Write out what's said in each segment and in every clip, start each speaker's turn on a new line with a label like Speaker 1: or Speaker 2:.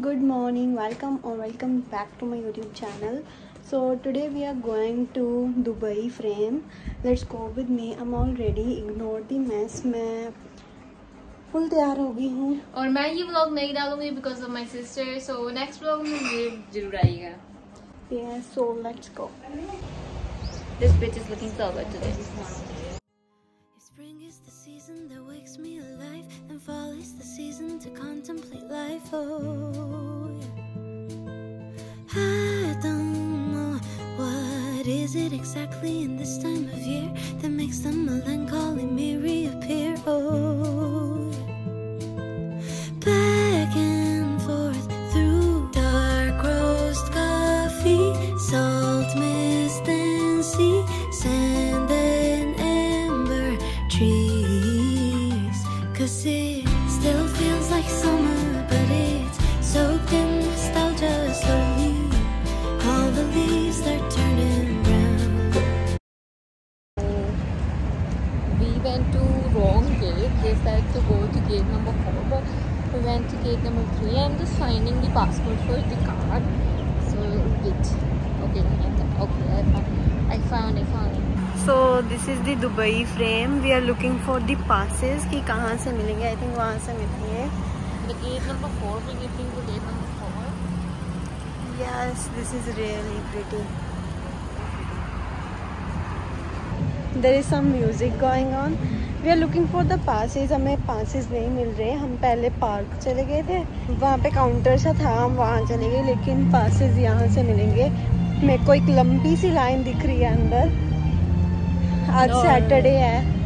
Speaker 1: good morning welcome or welcome back to my youtube channel so today we are going to dubai frame let's go with me i'm all ready ignore the mess मैं full तैयार हो गई हूँ
Speaker 2: और मैं ये vlog नहीं डालूँगी because of my sister so next vlog में ये ज़रूर आएगा
Speaker 1: yeah so let's go
Speaker 2: this bitch is looking so good today
Speaker 3: Spring is the season that wakes me alive, and fall is the season to contemplate life. Oh, yeah. I don't know what is it exactly in this time of year that makes the melancholy me reappear. Oh, Cause it still feels like summer, but it's soaked in nostalgia slowly. All the leaves are turning brown.
Speaker 2: we went to wrong gate they said to go to gate number four but we went to gate number three i'm just finding the passport for the card so okay okay
Speaker 1: this is the Dubai frame we are looking for the passes कि कहाँ से मिलेंगे? I think वहाँ से
Speaker 2: मिलती है।
Speaker 1: Yes this is really pretty there is some music going on we are looking for the passes हमें passes नहीं मिल रहे. हम पहले पार्क चले गए थे. वहाँ पे काउंटर सा था. हम वहाँ चले गए लेकिन पासिस यहाँ से मिलेंगे. मेरे को एक लंबी सी लाइन दिख रही है अंदर. आज सैटरडे है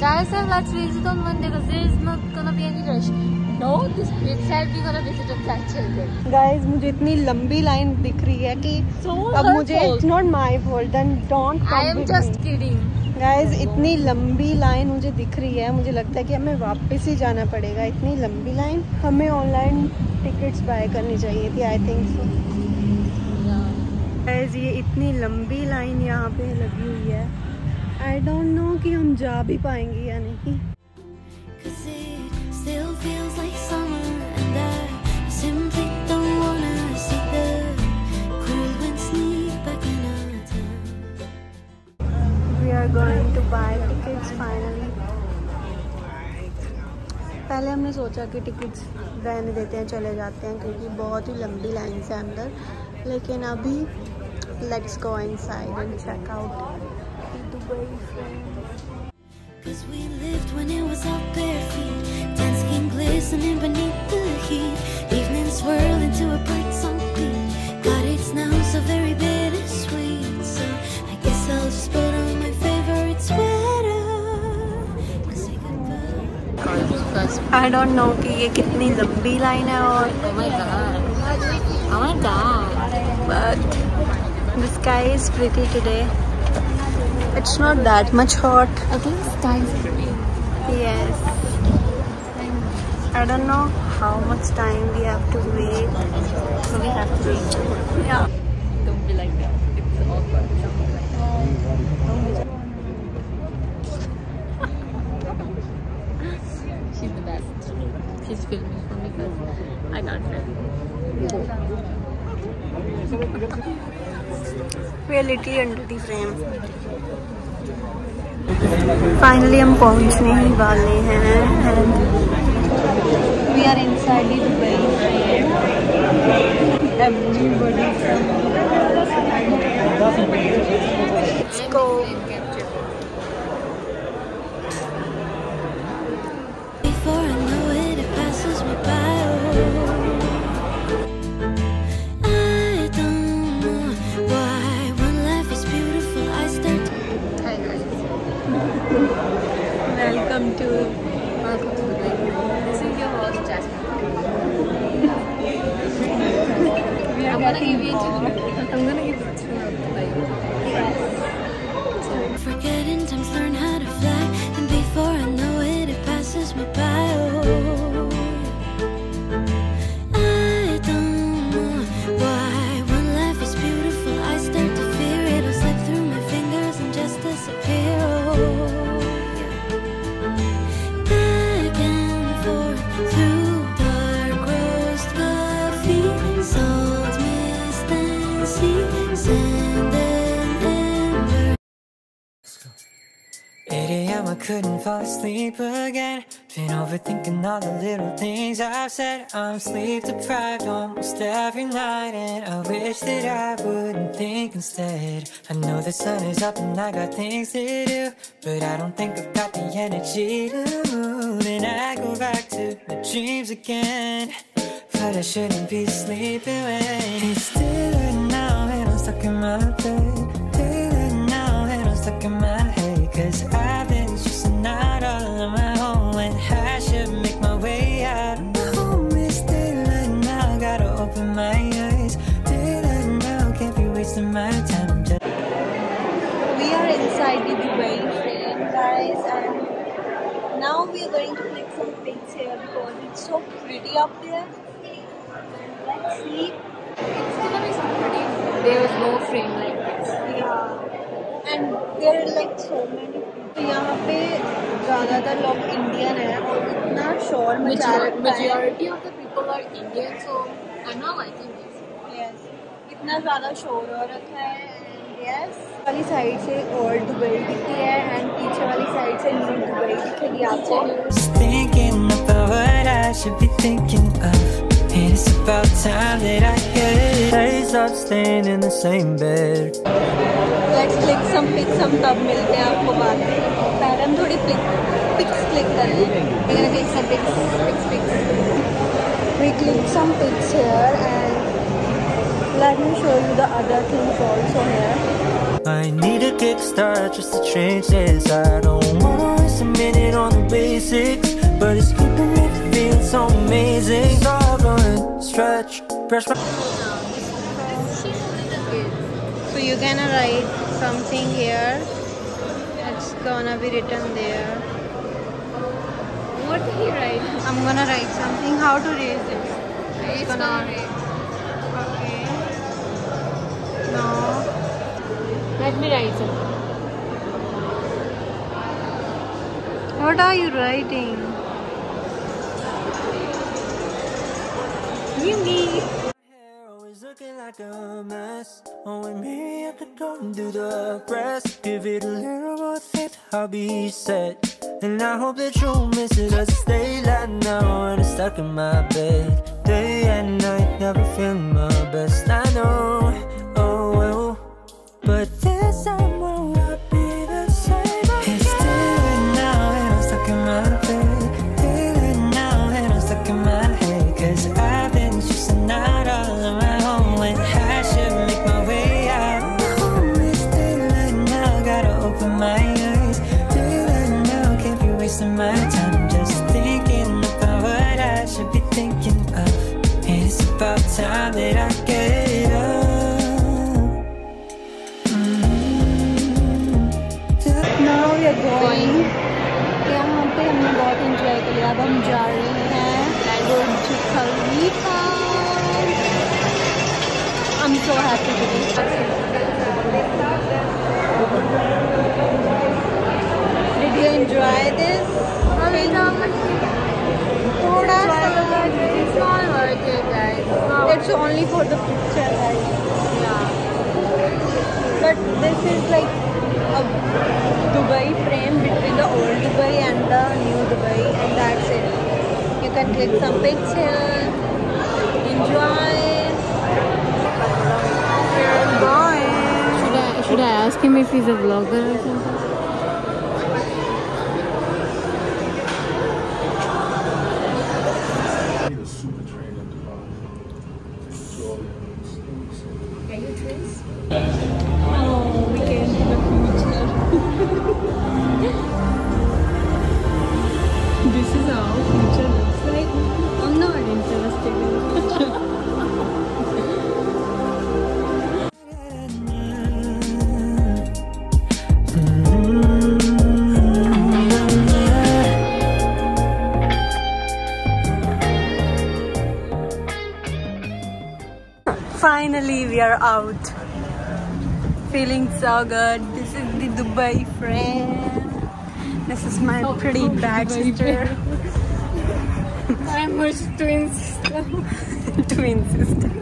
Speaker 2: Guys, let's visit on Monday because there is not gonna be any rush. No, this big side we gonna visit on Saturday.
Speaker 1: Guys, मुझे इतनी लंबी लाइन दिख रही है कि
Speaker 2: so
Speaker 1: अब मुझे it's not my fault. Then don't.
Speaker 2: I am just kidding.
Speaker 1: Guys इतनी लंबी लाइन मुझे दिख रही है। मुझे लगता है कि हमें वापस ही जाना पड़ेगा। इतनी लंबी लाइन हमें ऑनलाइन टिकट्स बाय करनी चाहिए थी आई थिंक सो गाइज़ ये इतनी लंबी लाइन यहाँ पे लगी हुई है। आई डोंट नो कि हम जा भी पाएँगे या नहीं। पहले हमने सोचा कि टिकट्स रहने देते हैं चले जाते हैं क्योंकि बहुत ही लंबी लाइन है अंदर लेकिन अभी
Speaker 3: let's go inside and check out swirl into a song beat. God, it's now so very bittersweet.
Speaker 1: I don't know कि ये कितनी लंबी लाइन है और
Speaker 2: oh my god oh my god
Speaker 1: but the sky is pretty today it's not that much hot
Speaker 2: I think the sky is pretty
Speaker 1: yes I don't know how much time we have to wait
Speaker 2: so we have to wait
Speaker 1: yeah
Speaker 2: She's filming for me because I can't film.
Speaker 1: we are little under the frame finally हम पहुँचने ही वाले हैं and we
Speaker 2: are inside the Dubai everybody let's go
Speaker 4: couldn't fall asleep again. Been overthinking all the little things I've said. I'm sleep deprived almost every night, and I wish that I wouldn't think instead. I know the sun is up and I got things to do, but I don't think I've got the energy to move. And I go back to my dreams again. But I shouldn't be sleeping when it's daylight now and I'm stuck in my bed. Daylight now and I'm stuck in my head. Cause I've out all on my own when I should make my way out. Home is daylight now, gotta open my eyes. Daylight now, can't be wasting my time. Just
Speaker 1: We are inside the Dubai frame, guys, and now we are going to click some pics here because it's so pretty up there. Let's see.
Speaker 2: It's gonna be so pretty. There was no frame like this.
Speaker 1: Yeah. And there are like so many. तो यहाँ पे ज़्यादातर लोग Indian है और इतना शोर मचा रखा है
Speaker 2: majority of the people are Indian, so I'm not liking this.
Speaker 1: Yes. इतना ज़्यादा शोर हो रखा है yes वाली साइड से ओल्ड दुबई दिखती है एंड पीछे वाली साइड से न्यू दुबई दिखेगी आपको
Speaker 4: Just thinking about what I should be thinking of. And it's about time that I get it. I stop staying in the same bed.
Speaker 1: Let's click some pics हम तब मिलते हैं आपको बाद में पहले हम थोड़ी पिक्स क्लिक कर लें We're gonna click some pics, pics, pics. We click some pics here and let me show you the other things also here.
Speaker 4: I need a kickstart just to change this. I don't wanna waste a minute on the basics, but it's keeping me feeling so amazing. Stop going, stretch, brush my.
Speaker 1: So you're gonna write something here. It's gonna be written there.
Speaker 2: What did he write?
Speaker 1: I'm gonna write something. How to raise it?
Speaker 2: It's
Speaker 1: gonna-
Speaker 2: not.
Speaker 1: Okay. No.
Speaker 2: Let me write something.
Speaker 1: What are you writing? Yumi.
Speaker 4: looking like a mess. Oh, with me, I could go and do the rest. Give it a little more faith, I'll be set. And I hope that you'll miss it. I stay like now when I'm stuck in my bed. Day and night, never feeling my best. I know, oh well. But
Speaker 1: You can click some pics here, enjoy. We're going.
Speaker 2: Should I should I ask him if he's a vlogger or something?
Speaker 5: need super train at the bottom. So,
Speaker 1: Oh, we came to the future. this is how future looks like. I'm not interested in. Finally, we are out. Feeling so good. This is the Dubai frame. This is my pretty bad sister.
Speaker 2: much twin system.
Speaker 1: twin system.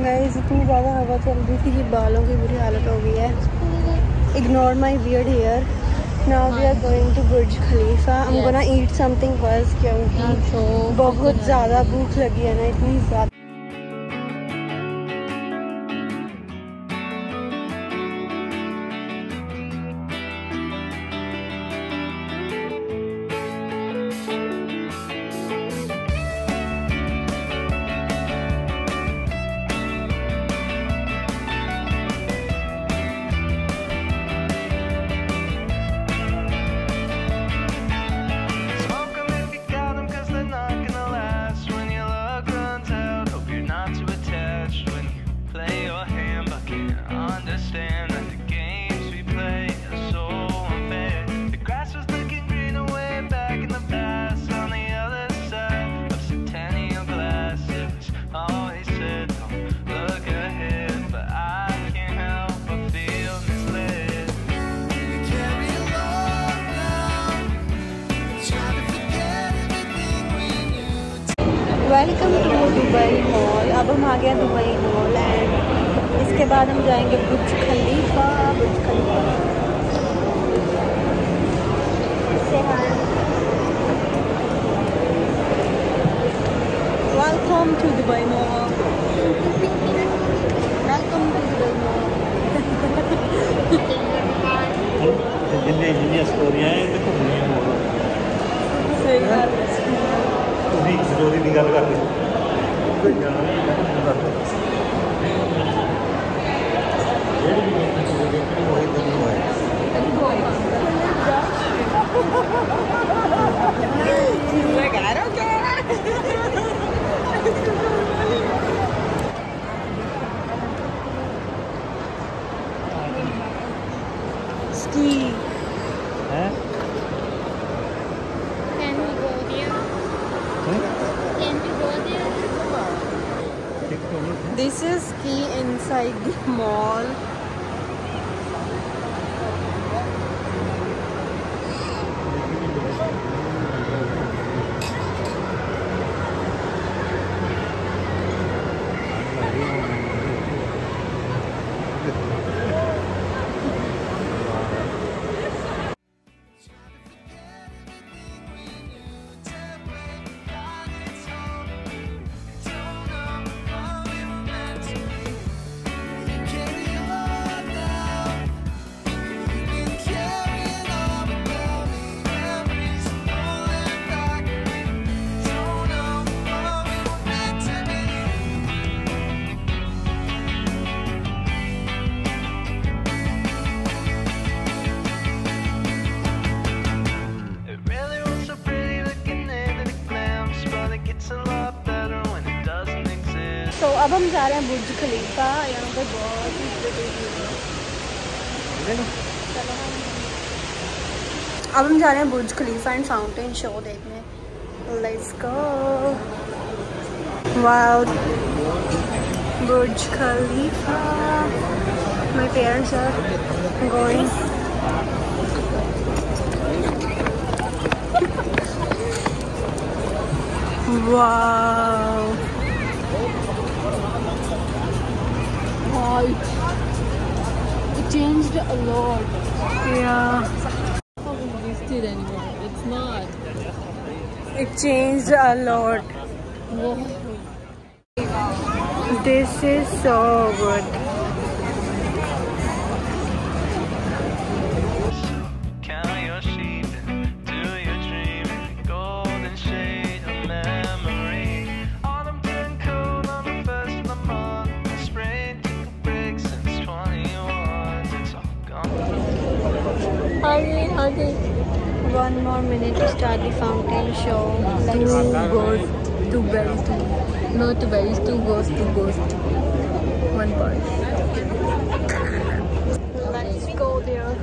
Speaker 1: Guys इतनी ज़्यादा हवा चल रही थी कि बालों की बुरी हालत हो गई है। Ignore my beard hair now we are going to Burj Khalifa
Speaker 2: हम
Speaker 1: गोना ईट समथिंग फ़र्स्ट क्योंकि बहुत ज़्यादा भूख लगी है ना इतनी ज़्यादा। दुबई मॉल अब हम आ गए दुबई मॉल एंड इसके बाद हम जाएँगे Burj Khalifa. Burj Khalifa. Welcome to Dubai Mall Dubai
Speaker 2: Can we go there? Can we go there?
Speaker 1: This is key inside the mall. हम जा रहे हैं बुर्ज खलीफा, यहाँ पे बहुत ही अब हम जा रहे हैं Burj Khalifa and fountain show देखने। Let's go wow Burj Khalifa. My parents are going Wow.
Speaker 2: It changed a lot
Speaker 1: Yeah.
Speaker 2: how existed anymore it's not
Speaker 1: It changed a lot.
Speaker 2: Whoa.
Speaker 1: This is so good.
Speaker 2: Hurry, hurry.
Speaker 1: One more minute to start the fountain show.
Speaker 2: Two
Speaker 1: Let's
Speaker 2: ghosts, two bells, two. Not two bells, two ghosts, two ghosts. One part.
Speaker 1: let's go there.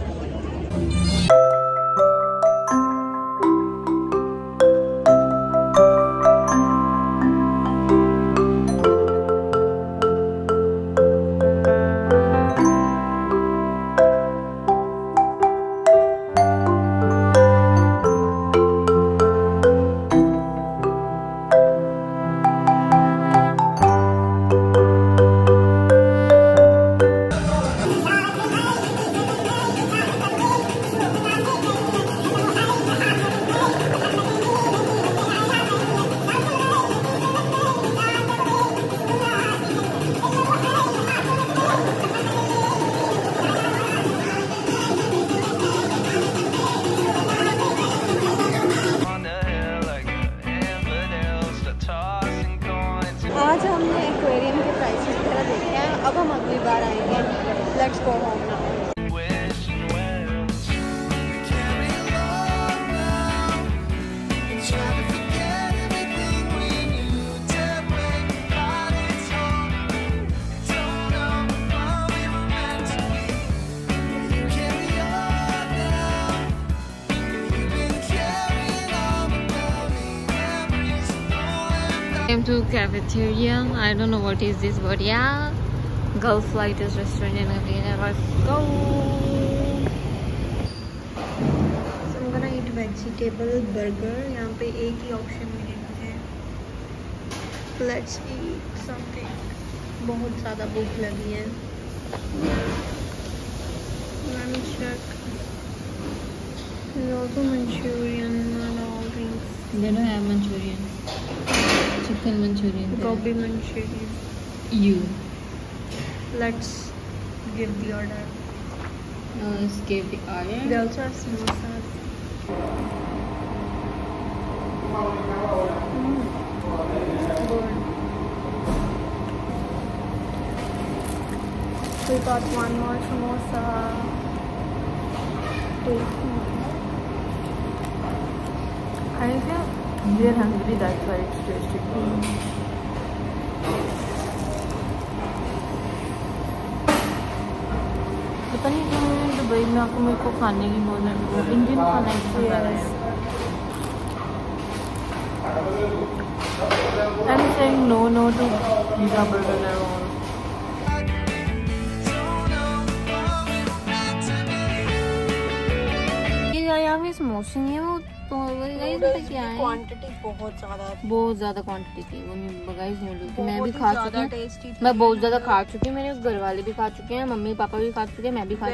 Speaker 6: Me. Memories going
Speaker 2: Came to cafeteria. I don't know what is this, but yeah, Gulf Lighters restaurant in Avena. Let's go.
Speaker 1: So I'm gonna eat vegetable burger. यहाँ पे एक ही option मिलेगा है Let's eat something. बहुत ज़्यादा भूख लगी है Let me check. There's also Manchurian and all things.
Speaker 2: They don't have Manchurian. Chicken Manchurian.
Speaker 1: Gobi Manchurian.
Speaker 2: You.
Speaker 1: Let's give the order.
Speaker 2: Uh, let's give the order.
Speaker 1: They also have samosas. Mm. Good. We got one more samosa. Tasty.
Speaker 7: I feel they're hungry, that's why it's tasty. पता नहीं क्यों Dubai में आपको मेरे को खाने की बहुत वो इंडियन खाना experience
Speaker 1: I
Speaker 7: am saying no no to pizza burger and all
Speaker 2: यहाँ में समोसे नहीं है, वो तो क्या है?
Speaker 1: क्वांटिटी बहुत ज़्यादा
Speaker 2: क्वान्टिटी ज़्यादा क्वांटिटी थी वो नहीं गाइस मैं भी खा चुकी हूँ। मैं बहुत ज़्यादा खा चुकी हूँ मेरे घर वाले भी खा चुके हैं मम्मी पापा भी खा चुके हैं मैं भी खा